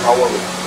how are we?